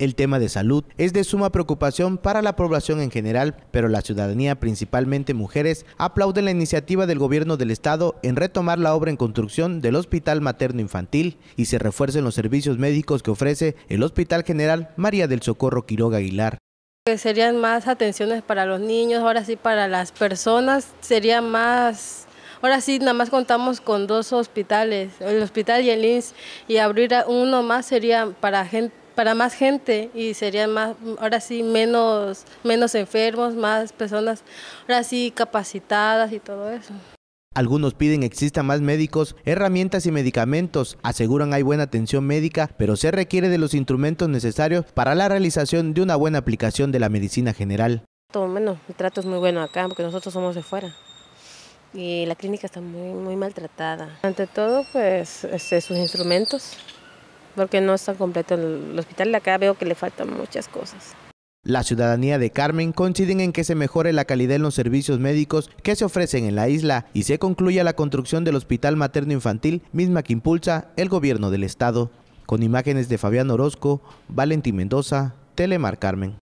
El tema de salud es de suma preocupación para la población en general, pero la ciudadanía, principalmente mujeres, aplauden la iniciativa del gobierno del estado en retomar la obra en construcción del Hospital Materno Infantil y se refuercen los servicios médicos que ofrece el Hospital General María del Socorro Quiroga Aguilar. Serían más atenciones para los niños, ahora sí para las personas, sería más Ahora sí, nada más contamos con dos hospitales, el hospital y el INS, y abrir uno más sería para gente para más gente y serían más, ahora sí, menos, menos enfermos, más personas, ahora sí, capacitadas y todo eso. Algunos piden exista más médicos, herramientas y medicamentos. Aseguran hay buena atención médica, pero se requiere de los instrumentos necesarios para la realización de una buena aplicación de la medicina general. Todo bueno, el trato es muy bueno acá porque nosotros somos de fuera y la clínica está muy, muy maltratada. Ante todo, pues este, sus instrumentos, porque no está completo el, hospital. Acá veo que le faltan muchas cosas. La ciudadanía de Carmen coinciden en que se mejore la calidad en los servicios médicos que se ofrecen en la isla y se concluya la construcción del Hospital Materno Infantil, misma que impulsa el gobierno del estado. Con imágenes de Fabián Orozco, Valentín Mendoza, Telemar Carmen.